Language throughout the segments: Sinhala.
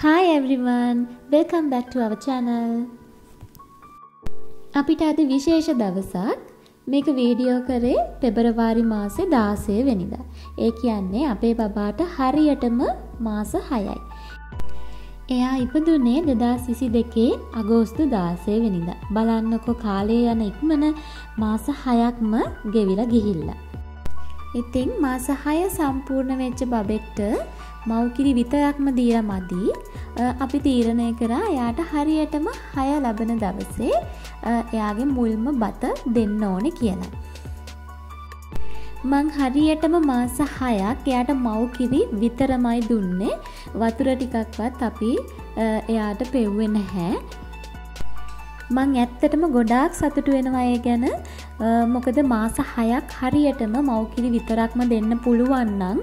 Hi everyone, welcome back to our channel. අපිට අද විශේෂ දවසක් මේක වීඩියෝ කරේ පෙබරවාරි මාසේ 16 වෙනිදා. ඒ කියන්නේ අපේ බබාට හරියටම මාස 6යි. එයා ඉපදුනේ 2022 අගෝස්තු 16 වෙනිදා. බලන්නකො කාලේ යන ඉක්මන මාස 6ක්ම ගෙවිලා ගිහිල්ලා. ඉතින් මාස 6 සම්පූර්ණ වෙච්ච බබෙක්ට මව්කිරි විතරක්ම දීලා මදි. අපි තීරණය කරා එයාට හරියටම 6 ලබන දවසේ එයාගේ මුල්ම බත දෙන්න ඕනේ කියලා. මං හරියටම මාස 6ක් එයාට මව්කිරි විතරමයි දුන්නේ. වතුර ටිකක්වත් අපි එයාට පෙව්වේ නැහැ. මං ඇත්තටම ගොඩාක් සතුටු වෙනවා ඒ ගැන මොකද මාස හයක් හරියටම මව්කිරි විතරක්ම දෙන්න පුළුවන් නම්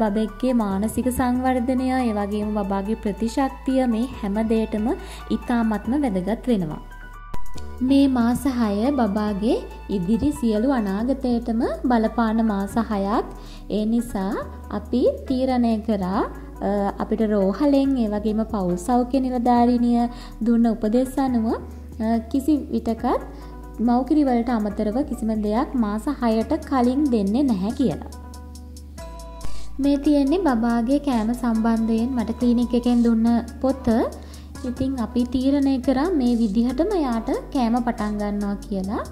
බබෙක්ගේ මානසික සංවර්ධනය ඒ වගේම බබාගේ ප්‍රතිශක්තිය මේ හැම දෙයකටම ඉතාමත්ම වැදගත් වෙනවා. මේ මාස 6 බබාගේ ඉදිරි සියලු අනාගතයටම බලපාන මාස 6ක්. ඒ නිසා අපි තීරණය කරා අපිට රෝහලෙන් ඒ වගේම පවුල් සෞඛ්‍ය නිලධාරිනිය දුන්න උපදෙස් අනුව කිසි විටකත් මව්කිරි වලට අමතරව කිසිම දෙයක් මාස 6ට කලින් දෙන්නේ නැහැ කියලා. මේ තියෙන්නේ බබාගේ කෑම සම්බන්ධයෙන් මට ක්ලිනික් එකෙන් දුන්න පොත. ඉතින් අපි තීරණය කරා මේ විදිහටම යාට කෑම පටන් ගන්නවා කියලා.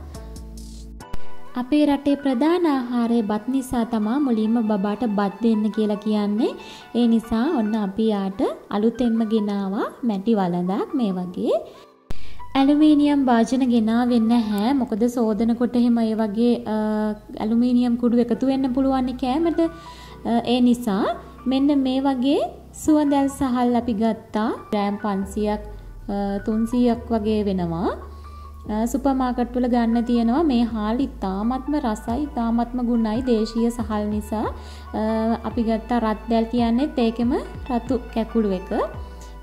අපේ රටේ ප්‍රධාන ආහාරය බත් නිසා තමා මුලින්ම බබාට බත් දෙන්න කියලා කියන්නේ. ඒ නිසා ඔන්න අපි යාට අලුතෙන්ම ගෙනාවා මැටි වළඳක් මේ වගේ. ඇලුමීනියම් භාජන ගෙනාවෙන්න හැ. මොකද සෝදනකොට එහෙම ඒ වගේ ඇලුමීනියම් කුඩු එකතු වෙන්න පුළුවන් කෑමට ඒ නිසා මෙන්න මේ වගේ සුවඳැල් සහල් අපි ගත්තා. ග්‍රෑම් 500ක් 300ක් වගේ වෙනවා. සුපර් මාකට් වල ගන්න තියෙනවා. මේ හාල් ඉතාමත්ම රසයි ඉතාමත්ම ගුණයි දේශීය සහල් නිසා. අපි ගත්ත රත් දැල් කියන්නේත් ඒකෙම රතු කැකුළු එක.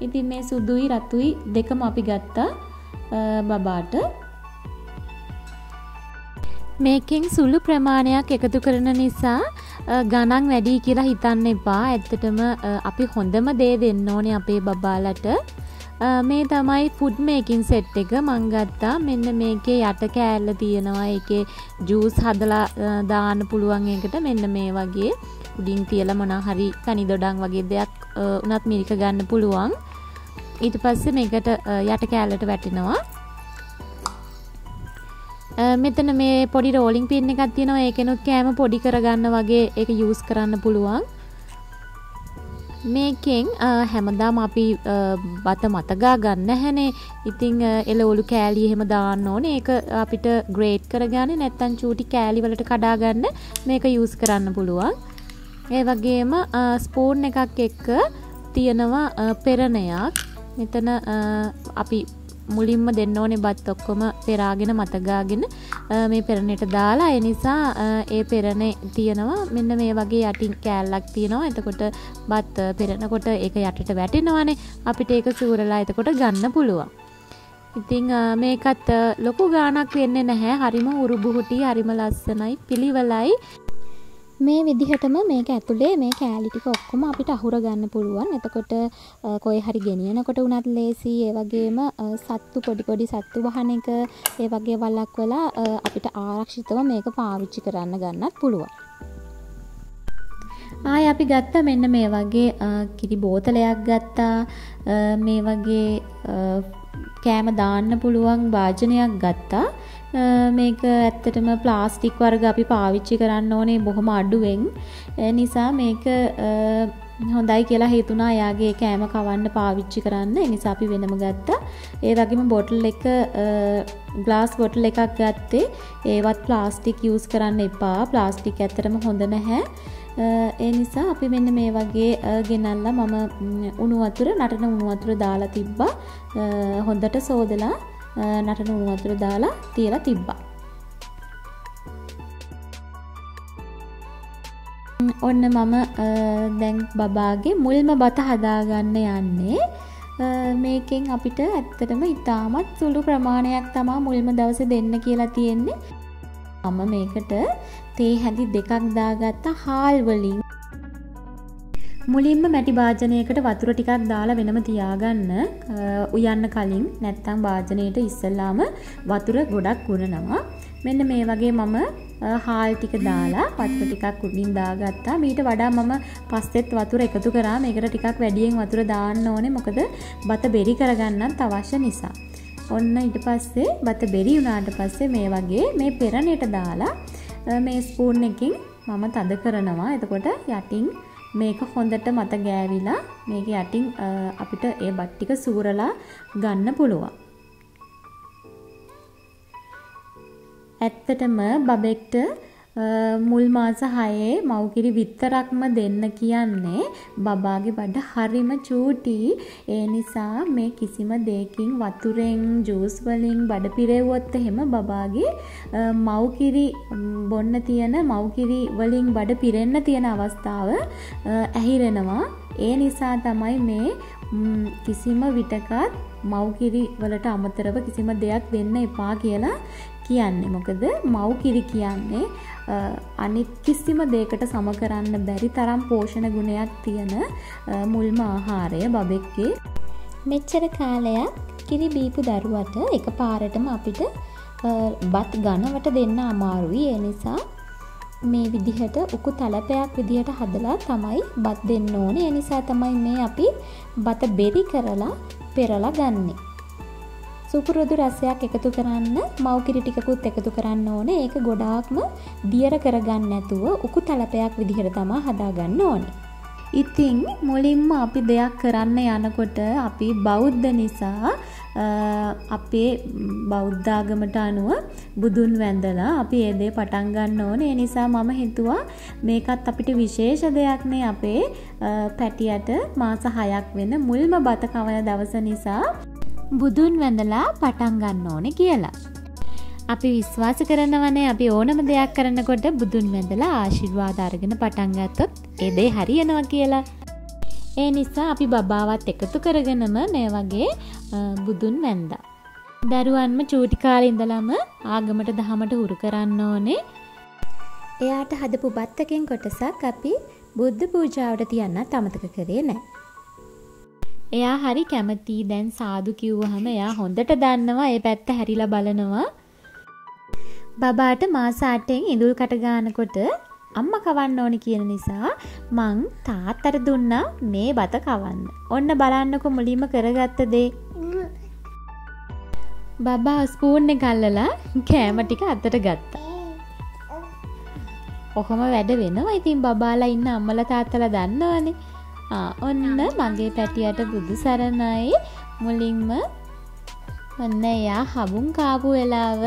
ඉතින් මේ සුදුයි රතුයි දෙකම අපි ගත්තා. බබාට මේකෙන් සුළු ප්‍රමාණයක් එකතු කරන නිසා ගණන් වැඩි කියලා හිතන්න එපා. ඇත්තටම අපි හොඳම දේ දෙන්න ඕනේ අපේ බබාලට. මේ තමයි ෆුඩ් මේකින් සෙට් එක මං ගත්තා. මෙන්න මේකේ යට කෑල්ල තියෙනවා. ඒකේ ජූස් හදලා දාන්න පුළුවන් එකට මෙන්න මේ වගේ උඩින් තියලා මොනවා හරි කනි දොඩම් වගේ දෙයක් උනත් මිරික ගන්න පුළුවන්. ඊට පස්සේ මේකට යට කෑල්ලට වැටෙනවා. මෙතන මේ පොඩි රෝලිං පින් එකක් තියෙනවා ඒකෙනුත් කෑම පොඩි කරගන්න වගේ ඒක යූස් කරන්න පුළුවන්. මේකෙන් හැමදාම අපි බත මතගා ගන්න හැනේ. ඉතින් එළවලු කෑලි එහෙම දාන්න ඕනේ. ඒක අපිට ග්‍රේට් කරගන්න නැත්නම් චූටි කෑලි වලට කඩා ගන්න මේක යූස් කරන්න පුළුවන්. ඒ වගේම ස්පූන් එකක් එක්ක තියෙනවා පෙරණයක්. මෙතන අපි මුලින්ම දෙන්න ඕනේ බත් ඔක්කොම පෙරාගෙන මතගාගෙන මේ පෙරණට දාලා ඒ නිසා ඒ පෙරණේ තියෙනවා. මෙන්න මේ වගේ යටින් කෑල්ලක් තියෙනවා. එතකොට බත් පෙරනකොට ඒක යටට වැටෙනවානේ. අපිට ඒක සූරලා එතකොට ගන්න පුළුවන්. ඉතිං මේකත් ලොකු ගානක් වෙන්නේ නැහැ. හරිම උරුබුහුටි හරිම ලස්සනයි පිළිවලයි. මේ විදිහටම මේක ඇතුලේ මේ කෑලි ටික ඔක්කොම අපිට අහුර ගන්න පුළුවන්. එතකොට කොයි හරි ගෙනියනකොට උනත් ලේසි. ඒ වගේම සත්තු පොඩි පොඩි සත්තු වහන එක ඒ වගේ වළක්වලා අපිට ආරක්ෂිතව මේක පාවිච්චි කරන්න ගන්නත් පුළුවන්. ආය අපි ගත්ත මෙන්න මේ වගේ කිරි බෝතලයක් ගත්තා. මේ වගේ කෑම දාන්න පුළුවන් වාජනයක් ගත්තා. මේක ඇත්තටම ප්ලාස්ටික් වර්ග අපි පාවිච්චි කරන්න ඕනේ බොහොම අඩුවෙන්. නිසා මේක හොඳයි කියලා හිතුණා එයාගේ කෑම කවන්න පාවිච්චි කරන්න. ඒ නිසා අපි වෙනම ගත්තා. ඒ වගේම බොටල් එක ග්ලාස් බොටල් එකක් ගත්තේ. ඒවත් ප්ලාස්ටික් යූස් කරන්න එපා. ප්ලාස්ටික් ඇත්තටම හොඳ නැහැ. ඒ නිසා අපි මෙන්න මේ වගේ ගෙනල්ලා මම උණු වතුර නටන උණු වතුර දාලා තිබ්බා. හොඳට සෝදලා නටන උණු වතුර දාලා තියලා තිබ්බා. ඔන්න මම දැන් බබාගේ මුල්ම බත හදාගන්න යන්නේ. මේකෙන් අපිට ඇත්තටම ඉතාමත් සුළු ප්‍රමාණයක් තමා මුල්ම දවස දෙන්න කියලා තියෙන්නේ. මම මේකට තේ හැඳි දෙකක් දාගත්ත හාල් වලින් මුලින්ම මැටි භාජනයකට වතුර ටිකක් දාලා වෙනම තියාගන්න උයන්න කලින් නැත්තම් භාජනයට ඉස්සල්ලාම වතුර ගොඩක් උරනවා. මෙන්න මේ වගේ මම හාල් ටික දාලා වතුර ටිකක් උඩින් දාගත්තා. මීට වඩා මම පස්සෙත් වතුර එකතු කරා. මේකට ටිකක් වැඩියෙන් වතුර දාන්න ඕනේ. මොකද බත බෙරි කරගන්නත් අවශ්‍ය නිසා. ඔන්න ඊට පස්සේ බත බෙරි වුණාට පස්සේ මේ වගේ මේ පෙරණයට දාලා මේ ස්පූන් එකකින් මම තද කරනවා. එතකොට යටින් මේක හොඳට මත ගෑවිලා මේක යටින් අපිට ඒ බත් ටික සූරලා ගන්න පුළුවන්. ඇත්තටම බබෙක්ට මුල් මාස හයේ මව්කිරි විතරක්ම දෙන්න කියන්නේ බබාගේ බඩ හරිම චූටි. ඒ නිසා මේ කිසිම දෙයකින් වතුරෙන් ජූස් වලින් බඩ පිරෙව්වොත් එහෙම බබාගේ මව්කිරි බොන්න තියෙන මව්කිරි වලින් බඩ පිරෙන්න තියෙන අවස්ථාව ඇහිරෙනවා. ඒ නිසා තමයි මේ කිසිම විටකත් මව්කිරි වලට අමතරව කිසිම දෙයක් දෙන්න එපා කියලා කියන්නේ. මොකද මව්කිරි කියන්නේ අනිත් කිසිම දෙයකට සම කරන්න බැරි තරම් පෝෂණ ගුණයක් තියෙන මුල්ම ආහාරය බබෙක්ගේ. මෙච්චර කාලයක් කිරි බීපු දරුවට එක පාරටම අපිට බත් ගනවට දෙන්න අමාරුයි. ඒ නිසා මේ විදිහට උකු තලපයක් විදිහට හදලා තමයි බත් දෙන්න ඕනේ. ඒ නිසා තමයි මේ අපි බත බෙරි කරලා පෙරලා ගන්නේ. සුපුරුදු රසයක් එකතු කරන්න මව්කිරි ටිකකුත් එකතු කරන්න ඕනේ. ඒක ගොඩාක්ම දියර කරගන්න නැතුව උකු තලපයක් විදිහට තමා හදාගන්න ඕනේ. ඉතින් මුලින්ම අපි දෙයක් කරන්න යනකොට අපි බෞද්ධ නිසා අපේ බෞද්ධාගමට අනුව බුදුන් වැඳලා අපි ඒ දේ පටන් ගන්න ඕනේ. ඒ නිසා මම හිතුවා මේකත් අපිට විශේෂ දෙයක් නේ අපේ පැටියට මාස 6ක් වෙන මුල්ම බත කවන දවස නිසා බුදුන් වැඳලා පටන් ගන්න ඕනේ කියලා. අපි විශ්වාස කරනවනේ අපි ඕනම දෙයක් කරනකොට බුදුන් වැඳලා ආශිර්වාද අරගෙන පටන් ගත්තොත් ඒ දේ හරියනවා කියලා. ඒ නිසා අපි බබාවත් එකතු කරගෙනම මේ වගේ බුදුන් වැන්දා. දරුවන්ම චූටි කාලේ ඉඳලම ආගමට දහමට හුරු කරන්න ඕනේ. එයාට හදපු බත් එකෙන් කොටසක් අපි බුද්ධ පූජාවට තියන්නත් අමතක කරේ නැහැ. එයා හරි කැමති දැන් සාදු කිව්වහම එයා හොඳට දන්නවා ඒ පැත්ත හැරිලා බලනවා. බබාට මාස 8න් ඉඳුල් කට ගන්නකොට අම්මා කවන්න ඕනි කියන නිසා මං තාත්තට දුන්නා මේ බත කවන්න. ඔන්න බලන්නකො මුලින්ම කරගත්ත දේ. බබා ස්පූන් එක අල්ලලා කෑම ටික අතට ගත්තා. ඔහොම වැඩ වෙනවා. ඉතින් බබාලා ඉන්න අම්මලා තාත්තලා දන්නවනේ. ඔන්න මගේ පැටියට බුදු සරණයි මුලින්ම ඔන්න එයා හබුන් කාපු වෙලාව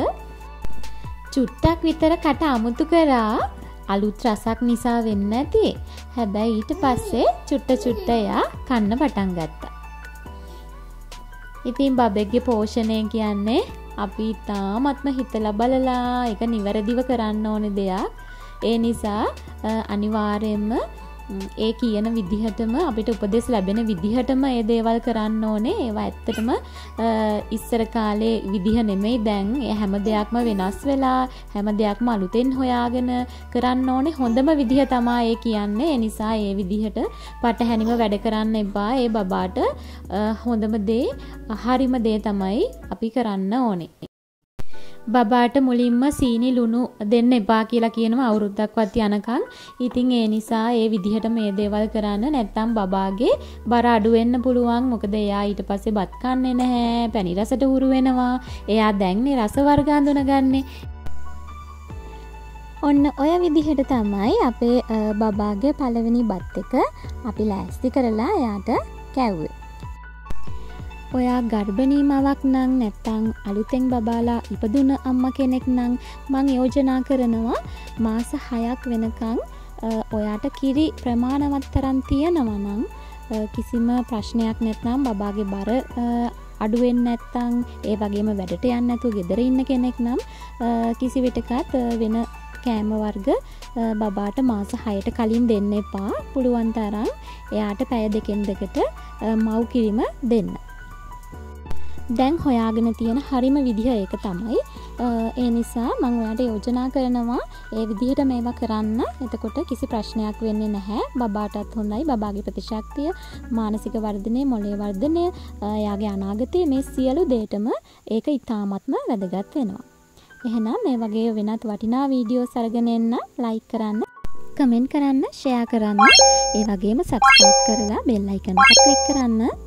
චුට්ටක් විතර කට අමුතු කරා අලුත් රසක් නිසා වෙන්න ඇති හැබැයි ඊට පස්සේ චුට්ට චුට්ට එයා කන්න පටන් ගත්තා. ඉතින් බබෙක්ගේ පෝෂණය කියන්නේ අපි තාමත්ම හිතලා බලලා එක නිවැරදිව කරන්න ඕන දෙයක්. ඒ නිසා අනිවාර්යයෙන්ම ඒ කියන විදිහටම අපිට උපදෙස් ලැබෙන විදිහටම ඒ දේවල් කරන්න ඕනේ. ඒවා ඇත්තටම ඉස්සර කාලේ විදිහ නෙමෙයි. දැන් හැම දෙයක්ම වෙනස් වෙලා හැම දෙයක්ම අලුතෙන් හොයාගෙන කරන්න ඕනේ. හොඳම විදිහ තමා ඒ කියන්නේ. ඒ නිසා ඒ විදිහට පටහැනිව වැඩ කරන්න එපා. ඒ බබාට හොඳම දේ හරිම දේ තමයි අපි කරන්න ඕනේ. බබාට මුලින්ම සීනි ලුණු දෙන්න එපා කියලා කියනවා අවුරුද්දක්වත් යනකම්. ඉතින් ඒ නිසා ඒ විදිහට මේ දේවල් කරන්න නැත්තම් බබාගේ බර අඩු වෙන්න පුළුවන්. මොකද එයා ඊට පස්සේ බත් කන්නේ නැහැ. පැණි රසට හුරු වෙනවා. එයා දැන්නේ රස වර්ග අඳුනගන්නේ. ඔන්න ඔය විදිහට තමයි අපේ බබාගේ පළවෙනි බත් එක අපි ලෑස්ති කරලා එයාට කැව්වේ. ඔයා ගර්භණී මවක් නං නැත්තං අලුතෙන් බබාලා ඉපදුන අම්ම කෙනෙක් නං මං යෝජනා කරනවා මාස හයක් වෙනකං ඔයාට කිරි ප්‍රමාණවත් තරන් තියෙනවනං කිසිම ප්‍රශ්නයක් නැත්නම් බබාගේ බර අඩුවෙන් නැත්තං ඒ වගේම වැඩට යන්න ඇතු ගෙදර ඉන්න කෙනෙක් නම් කිසි විටකත් වෙන කෑම වර්ග බබාට මාස හයට කලින් දෙන්න එපා පුළුවන් තරම් එයාට පැය දෙකෙන් දෙකට මව්කිරිම දෙන්න. දැන් හොයාගෙන තියෙන හරිම විදිහ ඒක තමයි. ඒ නිසා මං ඔයාට යෝජනා කරනවා ඒ විදිහට මේවා කරන්න. එතකොට කිසි ප්‍රශ්නයක් වෙන්නේ නැහැ. බබාටත් හොඳයි. බාගේ ප්‍රතිශක්තිය මානසික වර්ධනය මොලේ වර්ධනය යාගේ අනාගතය මේ සියලු දේටම ඒක ඉතාමත්ම වැදගත් වෙනවා. එහෙනම් මේ වගේ වෙනත් වටිනා වීඩියෝ සරගෙන එන්න ලයික් කරන්න කමෙන්ට් කරන්න ෂෙයා කරන්න. ඒ වගේම සබස්ක්‍රයිබ් කරලා බෙල් අයිකන් එක ක්ලික් කරන්න.